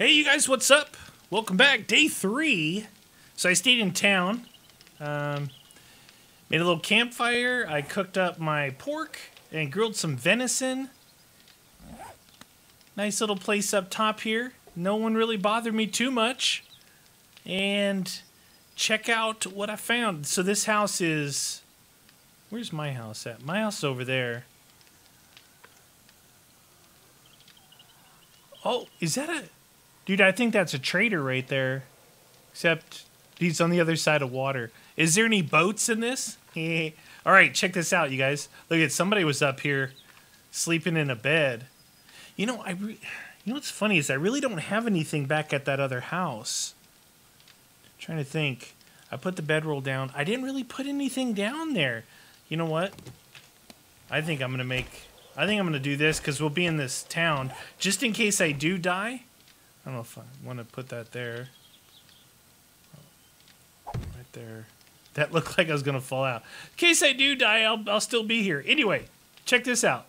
Hey, you guys, what's up? Welcome back. Day three. So I stayed in town, um, made a little campfire. I cooked up my pork and grilled some venison. Nice little place up top here. No one really bothered me too much. And check out what I found. So this house is. Where's my house at? My house over there. Oh, is that a. Dude, I think that's a trader right there. Except he's on the other side of water. Is there any boats in this? All right, check this out, you guys. Look at somebody was up here sleeping in a bed. You know, I you know what's funny is I really don't have anything back at that other house. trying to think. I put the bedroll down. I didn't really put anything down there. You know what? I think I'm gonna make. I think I'm gonna do this because we'll be in this town just in case I do die. I don't know if I want to put that there. Right there. That looked like I was gonna fall out. In case I do die, I'll I'll still be here. Anyway, check this out.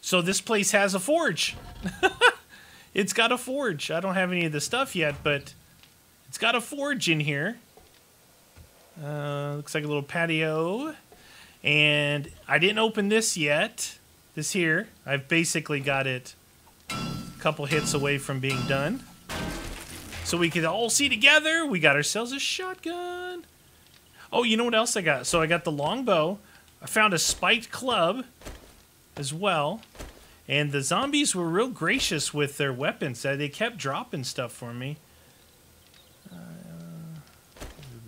So this place has a forge. it's got a forge. I don't have any of the stuff yet, but it's got a forge in here. Uh, looks like a little patio. And I didn't open this yet. This here. I've basically got it couple hits away from being done. So we could all see together. We got ourselves a shotgun. Oh, you know what else I got? So I got the longbow. I found a spiked club as well. And the zombies were real gracious with their weapons. Uh, They kept dropping stuff for me. Uh,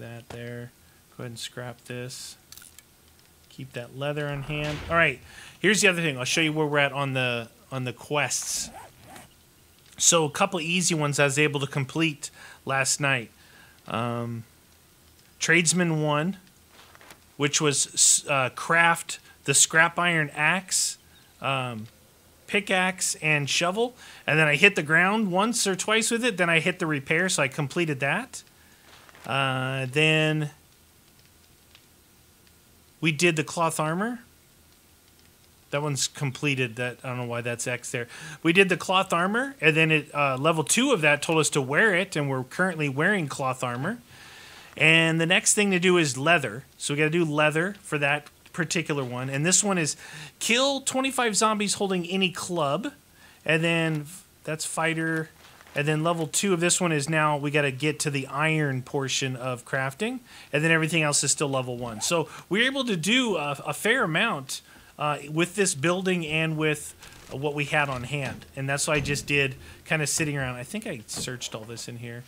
that there. Go ahead and scrap this. Keep that leather on hand. All right. Here's the other thing. I'll show you where we're at on the on the quests. So a couple easy ones I was able to complete last night. Um, Tradesman one, which was uh, craft the scrap iron axe, um, pickaxe, and shovel. And then I hit the ground once or twice with it. Then I hit the repair, so I completed that. Uh, then we did the cloth armor. That one's completed. That I don't know why that's X there. We did the cloth armor, and then it uh, level two of that told us to wear it, and we're currently wearing cloth armor. And the next thing to do is leather. So we got to do leather for that particular one. And this one is kill 25 zombies holding any club. And then that's fighter. And then level two of this one is now we got to get to the iron portion of crafting. And then everything else is still level one. So we're able to do a, a fair amount uh, with this building and with what we had on hand. And that's what I just did, kind of sitting around. I think I searched all this in here.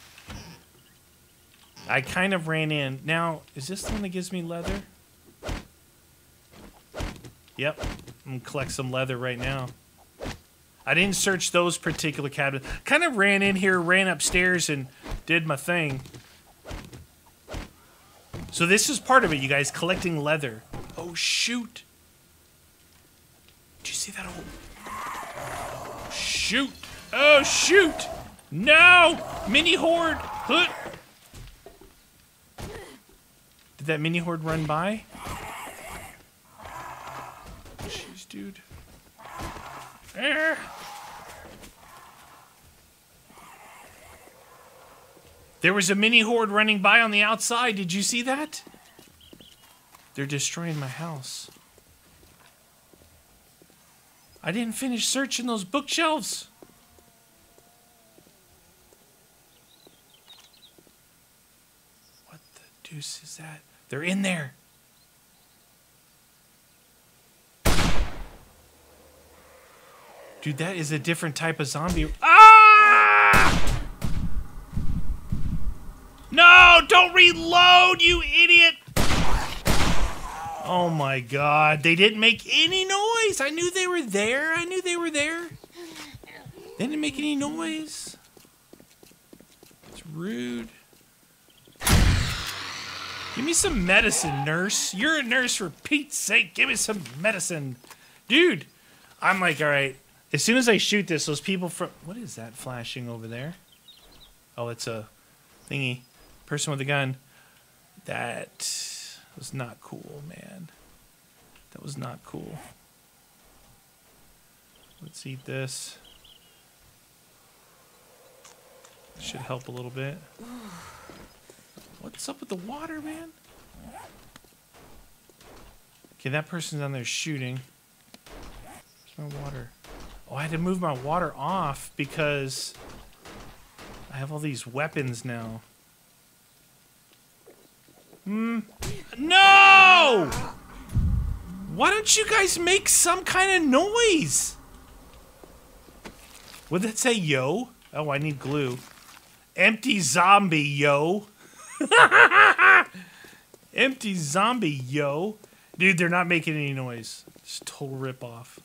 I kind of ran in. Now, is this the one that gives me leather? Yep. I'm gonna collect some leather right now. I didn't search those particular cabinets. Kind of ran in here, ran upstairs, and did my thing. So this is part of it, you guys, collecting leather. Oh shoot! Did you see that? Oh, shoot! Oh shoot! No! Mini horde! Hood! Did that mini horde run by? Jeez, dude. Eh. There was a mini horde running by on the outside. Did you see that? They're destroying my house. I didn't finish searching those bookshelves. What the deuce is that? They're in there. Dude, that is a different type of zombie. Ah! No, don't reload, you idiot! Oh my god, they didn't make any noise. I knew they were there. I knew they were there. They didn't make any noise. It's rude. Give me some medicine, nurse. You're a nurse for Pete's sake. Give me some medicine. Dude, I'm like, all right. As soon as I shoot this, those people from. What is that flashing over there? Oh, it's a thingy. Person with a gun. That was not cool, man. That was not cool. Let's eat this. Should help a little bit. What's up with the water, man? Okay, that person's down there shooting. Where's my water? Oh, I had to move my water off because I have all these weapons now. Hmm. No! Why don't you guys make some kind of noise? Would that say yo? Oh, I need glue. Empty zombie, yo. Empty zombie, yo. Dude, they're not making any noise. It's total rip off.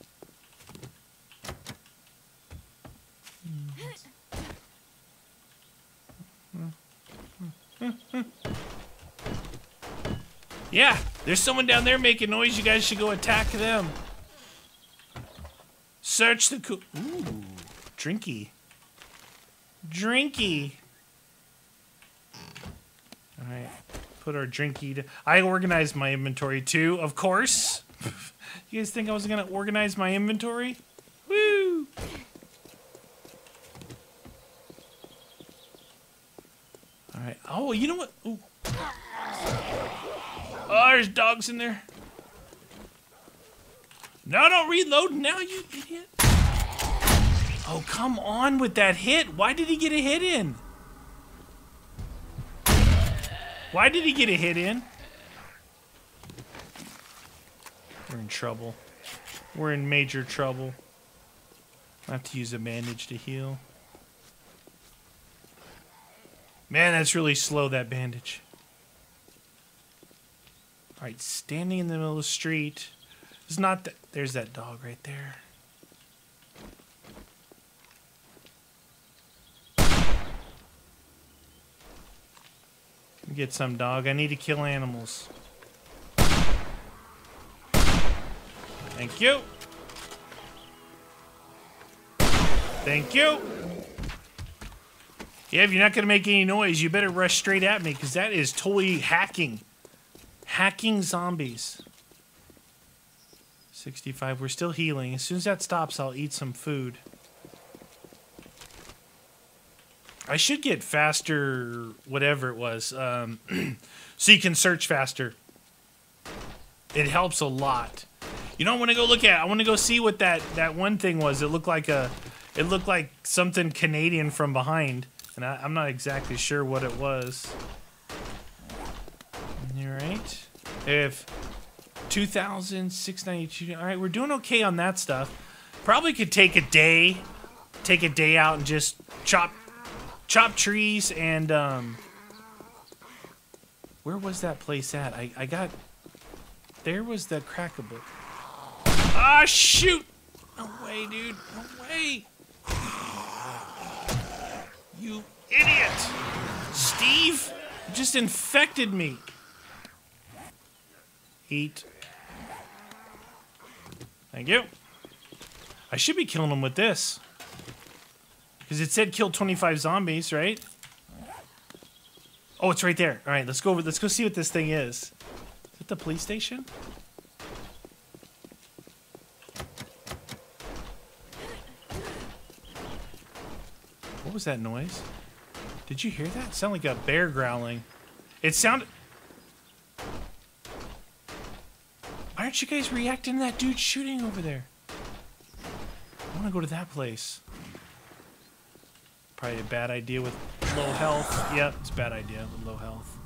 Yeah, there's someone down there making noise. You guys should go attack them. Search the cool. Ooh, drinky. Drinky. All right, put our drinky. To, I organized my inventory too, of course. you guys think I was gonna organize my inventory? Woo! All right. Oh, you know what? Ooh. Oh, there's dogs in there. No, don't reload now, you idiot. Oh, come on with that hit. Why did he get a hit in? Why did he get a hit in? We're in trouble. We're in major trouble. I have to use a bandage to heal. Man, that's really slow, that bandage. All right, standing in the middle of the street. It's not that. There's that dog right there. Get some dog. I need to kill animals. Thank you. Thank you. Yeah, if you're not going to make any noise, you better rush straight at me because that is totally hacking. Hacking zombies. 65. We're still healing. As soon as that stops, I'll eat some food. I should get faster, whatever it was, um, so you can search faster. It helps a lot. You know, I want to go look at. I want to go see what that that one thing was. It looked like a, it looked like something Canadian from behind, and I, I'm not exactly sure what it was. All right. If 2,692. All right, we're doing okay on that stuff. Probably could take a day, take a day out and just chop, chop trees and um. Where was that place at? I I got. There was the crackable. Ah shoot! No way, dude. No way. You idiot! Steve just infected me. Eat. Thank you. I should be killing them with this. Because it said kill 25 zombies, right? Oh, it's right there. All right, let's go over. Let's go see what this thing is. Is it the police station? What was that noise? Did you hear that? It sounded like a bear growling. It sounded. Aren't you guys reacting to that dude shooting over there? I want to go to that place. Probably a bad idea with low health. Yep, it's a bad idea with low health.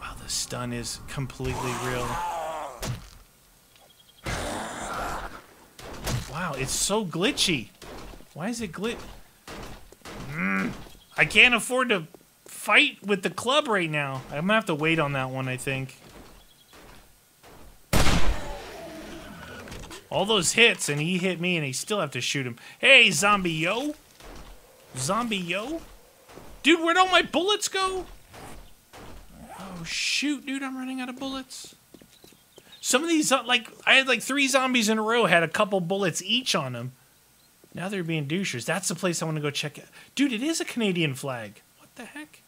Wow, the stun is completely real. Wow, it's so glitchy. Why is it glitch? Mm, I can't afford to fight with the club right now. I'm gonna have to wait on that one, I think. All those hits, and he hit me, and he still have to shoot him. Hey, zombie yo! Zombie yo! Dude, where'd all my bullets go? Oh, shoot, dude, I'm running out of bullets. Some of these, uh, like, I had like three zombies in a row, had a couple bullets each on them. Now they're being douchers. That's the place I want to go check out. Dude, it is a Canadian flag. What the heck?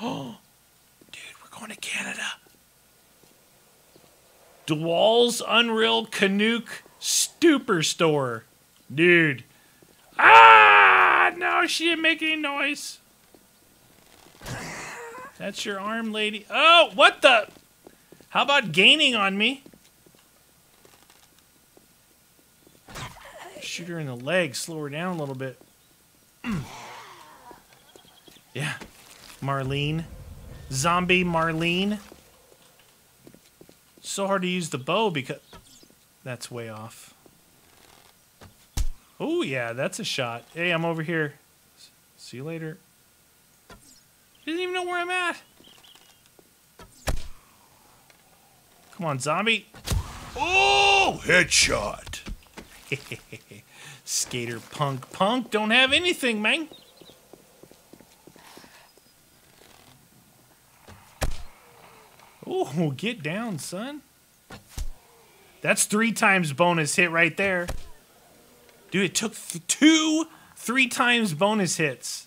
Oh, dude, we're going to Canada. DeWall's Unreal Canuck Stupor Store. Dude. Ah, Ah, no, she didn't make any noise. That's your arm, lady. Oh, what the? How about gaining on me? Shoot her in the leg, slow her down a little bit. yeah. Marlene. Zombie Marlene. So hard to use the bow because that's way off. Oh, yeah, that's a shot. Hey, I'm over here. See you later. He doesn't even know where I'm at. Come on, zombie. Oh, headshot. Skater punk. Punk don't have anything, man. Oh, get down, son. That's three times bonus hit right there. Dude, it took th two three times bonus hits.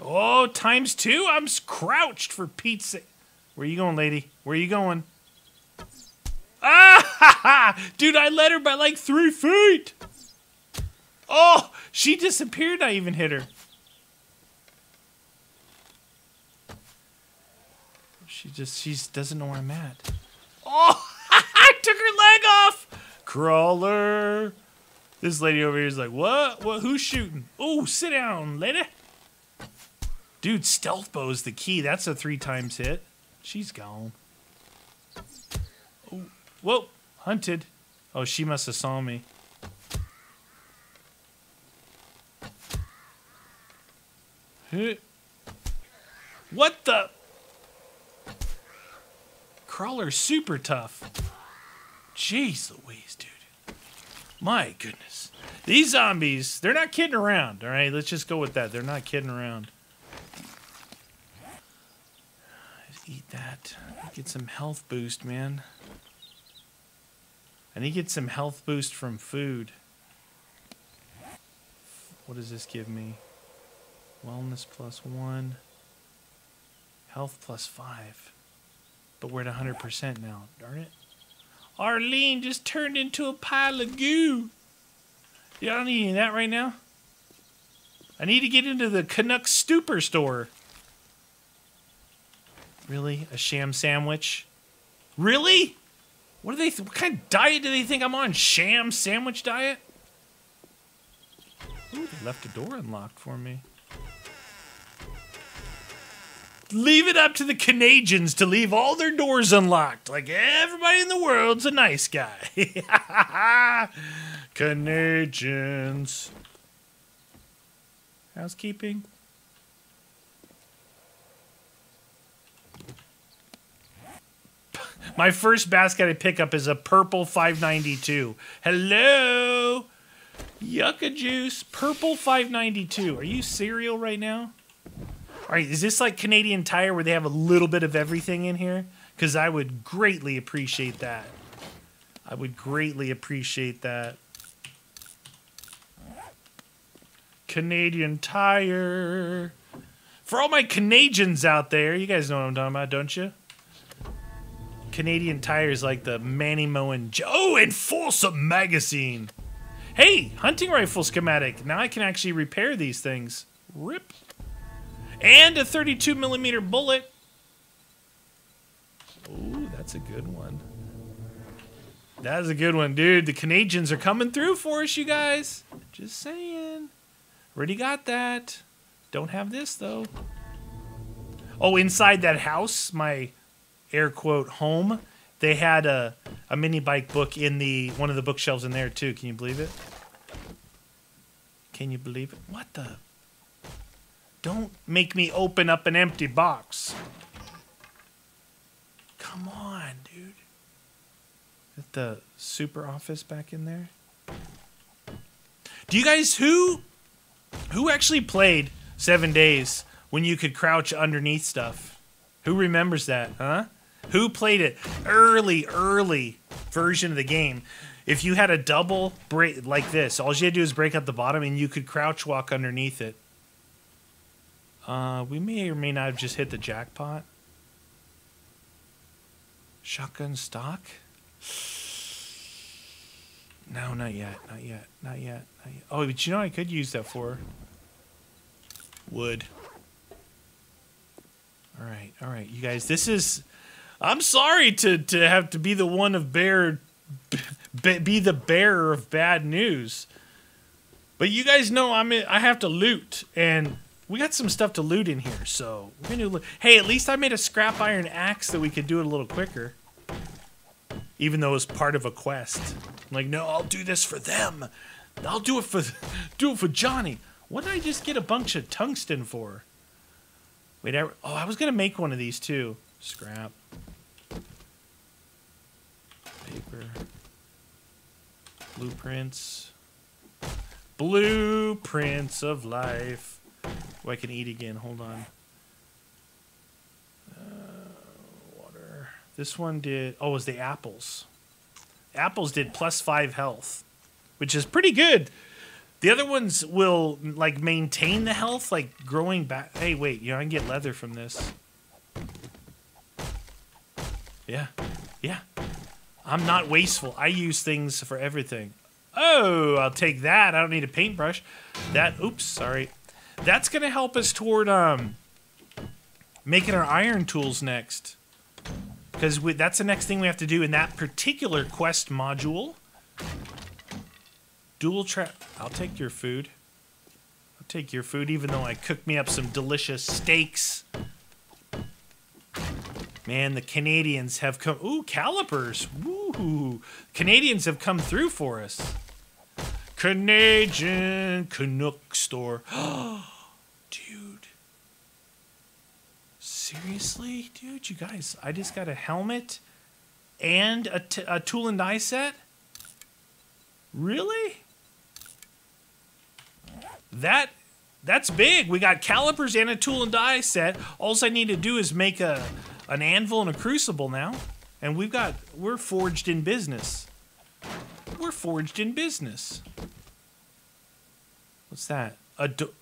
Oh, times two? I'm crouched for pizza. Where you going, lady? Where you going? Ah! ha, ha. Dude, I led her by like three feet. Oh, she disappeared. I even hit her. She just, she doesn't know where I'm at. Oh, I took her leg off. Crawler. This lady over here is like, what? What? Who's shooting? Oh, sit down, lady. Dude, stealth bow is the key. That's a three times hit. She's gone. Oh, whoa, hunted. Oh, she must have saw me. What the? Crawler's super tough. Jeez Louise, dude. My goodness. These zombies, they're not kidding around, all right? Let's just go with that. They're not kidding around. eat that. Get some health boost, man. I need to get some health boost from food. What does this give me? Wellness plus one. Health plus five. But we're at 100% now. Darn it. Arlene just turned into a pile of goo. I don't need that right now. I need to get into the Canuck Stupor store. Really? A sham sandwich? Really? What do they? what kind of diet do they think I'm on? Sham sandwich diet? Ooh, they left a door unlocked for me. Leave it up to the Canadians to leave all their doors unlocked. Like everybody in the world's a nice guy. Canadians. Housekeeping. My first basket I pick up is a purple 592. Hello? Yucca juice, purple 592. Are you cereal right now? All right, is this like Canadian Tire where they have a little bit of everything in here? Because I would greatly appreciate that. I would greatly appreciate that. Canadian Tire. For all my Canadians out there, you guys know what I'm talking about, don't you? Canadian tires like the Manny Moen Joe oh, and Folsom magazine. Hey, hunting rifle schematic. Now I can actually repair these things. Rip. And a 32 millimeter bullet. Ooh, that's a good one. That's a good one, dude. The Canadians are coming through for us, you guys. Just saying. Already got that. Don't have this, though. Oh, inside that house, my air quote home, they had a, a mini bike book in the one of the bookshelves in there too. Can you believe it? Can you believe it? What the? Don't make me open up an empty box. Come on, dude. Is the super office back in there? Do you guys who who actually played 7 days when you could crouch underneath stuff? Who remembers that, huh? Who played it? Early, early version of the game. If you had a double break like this, all you had to do is break out the bottom and you could crouch walk underneath it. Uh, we may or may not have just hit the jackpot. Shotgun stock? No, not yet. Not yet. Not yet. Not yet. Oh, but you know I could use that for? Wood. All right. All right. You guys, this is. I'm sorry to, to have to be the one of bear. Be, the bearer of bad news. But you guys know I'm I have to loot. And we got some stuff to loot in here. So we're to loot. Hey, at least I made a scrap iron axe that we could do it a little quicker even though it's part of a quest. I'm like, no, I'll do this for them. I'll do it for do it for Johnny. What did I just get a bunch of tungsten for? Wait, I, oh, I was gonna make one of these too. Scrap. Paper. Blueprints. Blueprints of life. I can eat again. Hold on. Uh, water. This one did. Oh, it was the apples. Apples did plus five health, which is pretty good. The other ones will like maintain the health, like growing back. Hey, wait, you know I can get leather from this. Yeah, yeah. I'm not wasteful. I use things for everything. Oh, I'll take that. I don't need a paintbrush. That. Oops, sorry. That's gonna help us toward um making our iron tools next because that's the next thing we have to do in that particular quest module. Dual trap. I'll take your food. I'll take your food, even though I cooked me up some delicious steaks. Man, the Canadians have come. Ooh, calipers. Woo! Canadians have come through for us. Canadian Canuck store. Dude. Seriously, dude, you guys, I just got a helmet and a, a tool and die set? Really? That that's big. We got calipers and a tool and die set. All I need to do is make a an anvil and a crucible now, and we've got we're forged in business. We're forged in business. What's that? A do-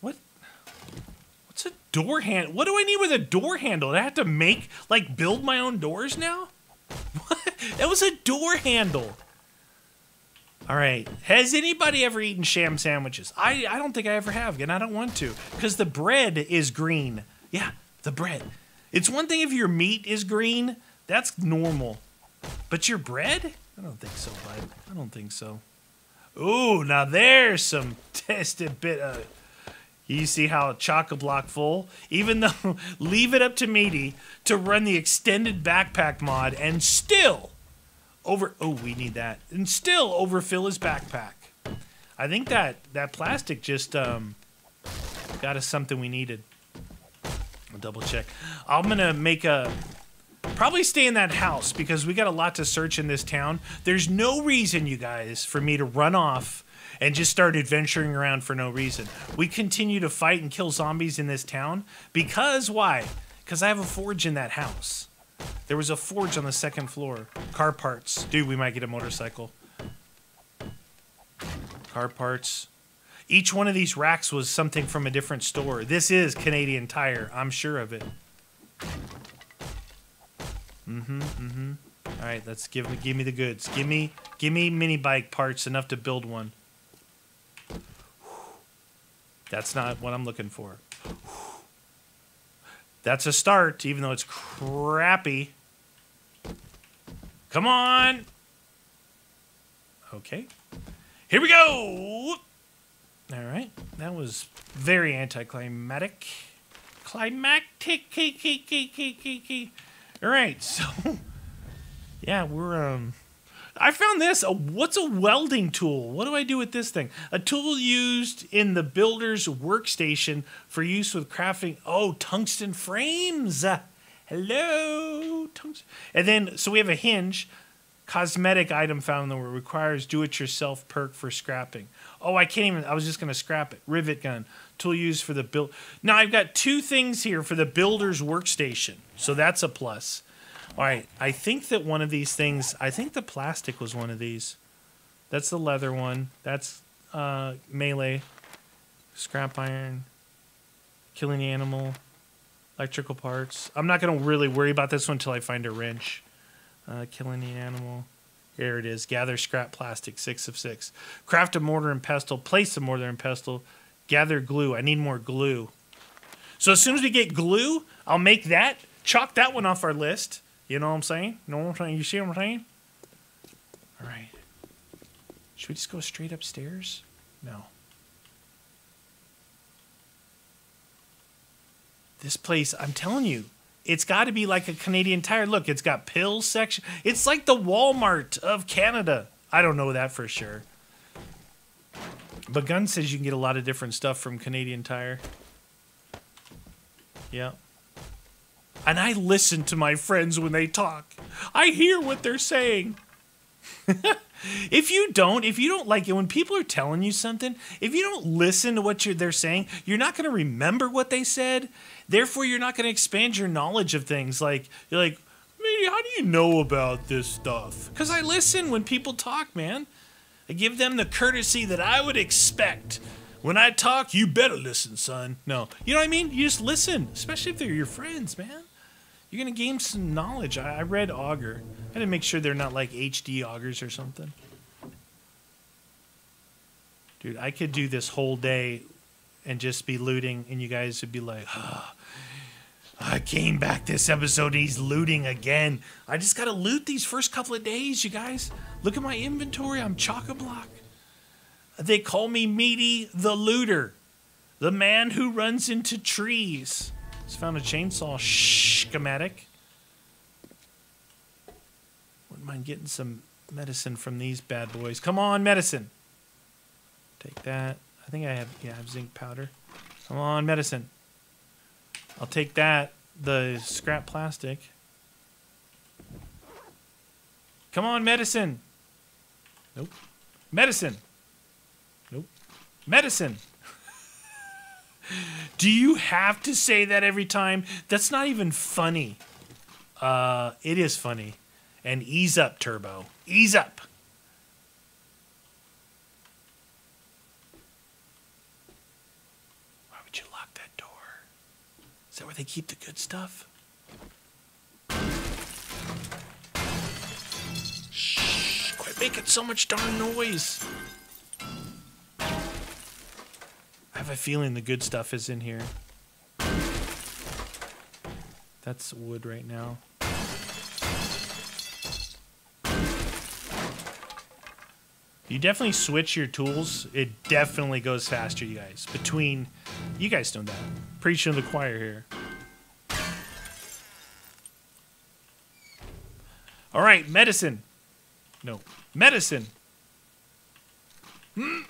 What? What's a door handle. What do I need with a door handle? I have to make, like, build my own doors now? What? That was a door handle. All right. Has anybody ever eaten sham sandwiches? I, I don't think I ever have, and I don't want to, because the bread is green. Yeah, the bread. It's one thing if your meat is green, that's normal. But your bread? I don't think so, bud. I don't think so. Ooh, now there's some tested bit of you see how chock a block full? Even though, leave it up to Meaty to run the extended backpack mod and still over. Oh, we need that. And still overfill his backpack. I think that that plastic just um, got us something we needed. I'll double check. I'm gonna make a probably stay in that house because we got a lot to search in this town. There's no reason, you guys, for me to run off and just start adventuring around for no reason. We continue to fight and kill zombies in this town because why? Because I have a forge in that house. There was a forge on the second floor. Car parts. Dude, we might get a motorcycle. Car parts. Each one of these racks was something from a different store. This is Canadian Tire. I'm sure of it. Mm-hmm, mm-hmm. All right, let's give me give me the goods. Give me give me mini bike parts enough to build one. That's not what I'm looking for. That's a start, even though it's crappy. Come on. Okay. Here we go. All right. That was very anticlimactic. Climactic. All right. So, yeah, we're um I found this. A, what's a welding tool? What do I do with this thing? A tool used in the builder's workstation for use with crafting. Oh, tungsten frames. Hello. Tungsten. And then, so we have a hinge. Cosmetic item found that requires do-it-yourself perk for scrapping. Oh, I can't even. I was just going to scrap it. Rivet gun. Tool used for the build. Now, I've got two things here for the builder's workstation. So that's a plus. All right, I think that one of these things, I think the plastic was one of these. That's the leather one. That's uh, melee, scrap iron, killing animal, electrical parts. I'm not going to really worry about this one until I find a wrench. Uh, kill any animal. There it is. Gather scrap plastic, six of six. Craft a mortar and pestle. Place a mortar and pestle. Gather glue. I need more glue. So as soon as we get glue, I'll make that. Chalk that one off our list. You know what I'm saying? You know what I'm saying? You see what I'm saying? All right. Should we just go straight upstairs? No. This place, I'm telling you, it's got to be like a Canadian Tire. Look, it's got pills section. It's like the Walmart of Canada. I don't know that for sure. But Gun says you can get a lot of different stuff from Canadian Tire. Yeah. And I listen to my friends when they talk. I hear what they're saying. if you don't, if you don't like it when people are telling you something, if you don't listen to what they're saying, you're not going to remember what they said. Therefore, you're not going to expand your knowledge of things. Like you're like, "Man, how do you know about this stuff? Because I listen when people talk, man. I give them the courtesy that I would expect. When I talk, you better listen, son. No, you know what I mean. You just listen, especially if they're your friends, man. You're gonna gain some knowledge. I, I read Auger. I had to make sure they're not like HD augers or something. Dude, I could do this whole day and just be looting, and you guys would be like, oh, I came back this episode he's looting again. I just gotta loot these first couple of days, you guys. Look at my inventory. I'm chock a block. They call me Meaty the Looter, the man who runs into trees. Just found a chainsaw schematic. Wouldn't mind getting some medicine from these bad boys. Come on, medicine. Take that. I think I have yeah, I have zinc powder. Come on, medicine. I'll take that. The scrap plastic. Come on, medicine. Nope. Medicine. Nope. Medicine. Do you have to say that every time? That's not even funny. Uh, it is funny. And ease up, Turbo. Ease up. Why would you lock that door? Is that where they keep the good stuff? Shh, quit making so much darn noise. I have a feeling the good stuff is in here. That's wood right now. You definitely switch your tools. It definitely goes faster, you guys. Between, you guys know that. Preaching to the choir here. All right, medicine. No, medicine. Hmm.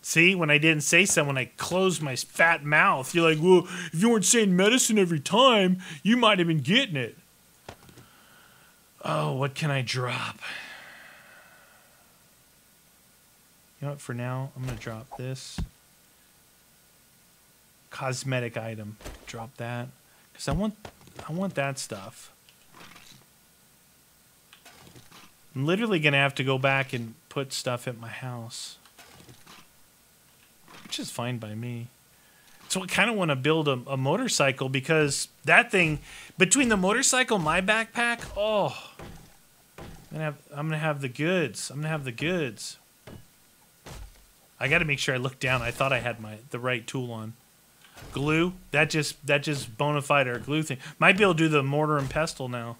See, when I didn't say something, I closed my fat mouth, you're like, well, if you weren't saying medicine every time, you might have been getting it. Oh, what can I drop? Know what, for now, I'm going to drop this. Cosmetic item. Drop that. Because I want, I want that stuff. I'm literally going to have to go back and put stuff at my house which is fine by me. So I kind of want to build a, a, motorcycle because that thing, between the motorcycle, my backpack, oh, I'm gonna have, I'm gonna have the goods. I'm gonna have the goods. I got to make sure I look down. I thought I had my the right tool on. Glue. That just that just bona fide our glue thing. Might be able to do the mortar and pestle now.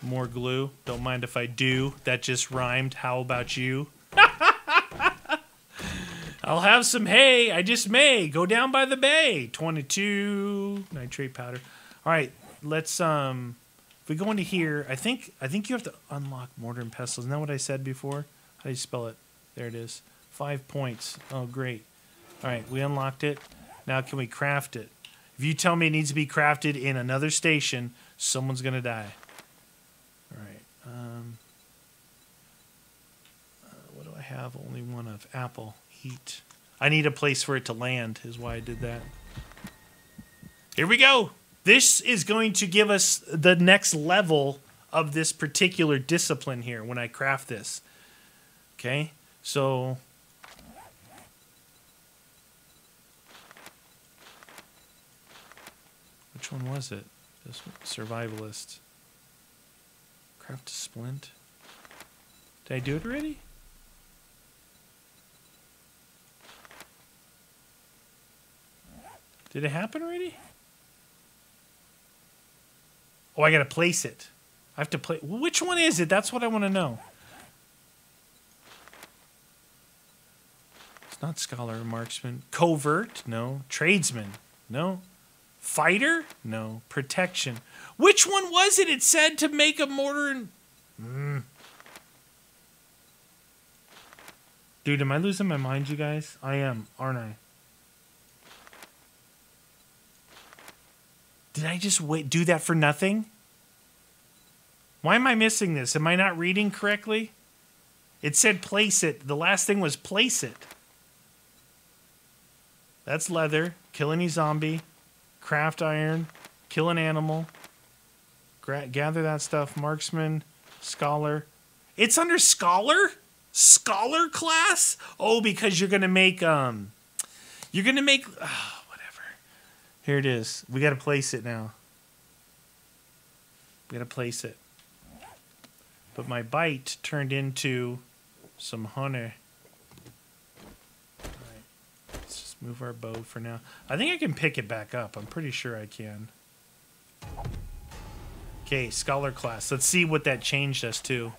More glue. Don't mind if I do. That just rhymed. How about you? I'll have some hay. I just may go down by the bay. 22 nitrate powder. All right, let's um if we go into here, I think I think you have to unlock mortar and pestle. Isn't that what I said before? How do you spell it? There it is. 5 points. Oh, great. All right, we unlocked it. Now can we craft it? If you tell me it needs to be crafted in another station, someone's going to die. All right. Um uh, what do I have? Only one of apple heat. I need a place for it to land, is why I did that. Here we go. This is going to give us the next level of this particular discipline here when I craft this. Okay, so. Which one was it? This one, survivalist. Craft a splint. Did I do it already? Did it happen already? Oh, I gotta place it. I have to play. Which one is it? That's what I want to know. It's not scholar, marksman, covert. No, tradesman. No, fighter. No, protection. Which one was it? It said to make a mortar and. Mm. Dude, am I losing my mind, you guys? I am, aren't I? Did I just wait do that for nothing? Why am I missing this? Am I not reading correctly? It said place it. The last thing was place it. That's leather. Kill any zombie. Craft iron. Kill an animal. Gra- gather that stuff. Marksman. Scholar. It's under scholar? Scholar class? Oh, because you're going to make, um, you're going to make, whatever. Here it is. We got to place it now. We got to place it. But my bite turned into some honey. Alright. Let's just move our bow for now. I think I can pick it back up. I'm pretty sure I can. Okay, scholar class. Let's see what that changed us to.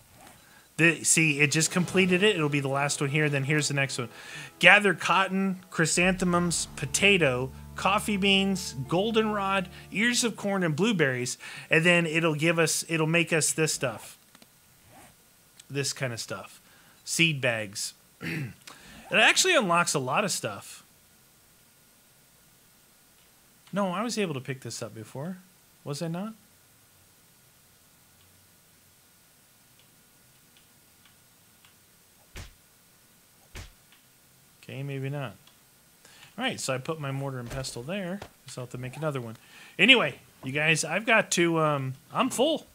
The, see, it just completed it. It'll be the last one here. Then here's the next one. Gather cotton, chrysanthemums, potato, coffee beans, goldenrod, ears of corn, and blueberries. And then it'll give us, it'll make us this stuff. This kind of stuff. Seed bags. it actually unlocks a lot of stuff. No, I was able to pick this up before. Was I not? Okay, maybe not. All right, so I put my mortar and pestle there. So I'll have to make another one. Anyway, you guys, I've got to. Um, I'm full.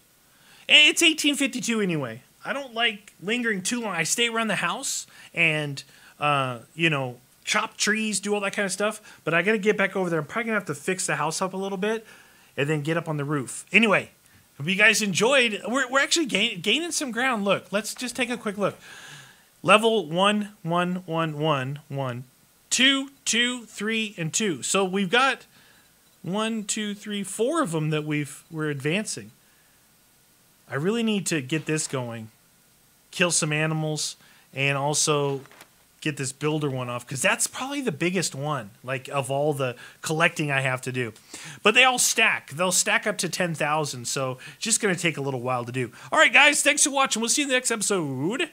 It's 1852 anyway. I don't like lingering too long. I stay around the house and, uh, you know, chop trees, do all that kind of stuff. But I got to get back over there. I'm probably gonna have to fix the house up a little bit, and then get up on the roof. Anyway, hope you guys enjoyed. We're we're actually gain, gaining some ground. Look, let's just take a quick look. Level one, one, one, one, one, two, two, three, and two. So we've got one, two, three, four of them that we've we're advancing. I really need to get this going, kill some animals, and also get this builder one off because that's probably the biggest one, like of all the collecting I have to do. But they all stack; they'll stack up to ten thousand, so just going to take a little while to do. All right, guys, thanks for watching. We'll see you in the next episode.